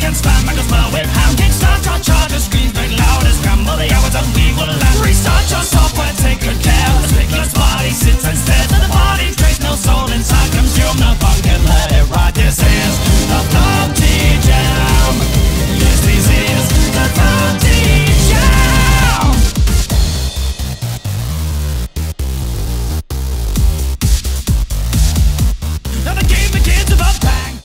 can smile, I my smile with happiness.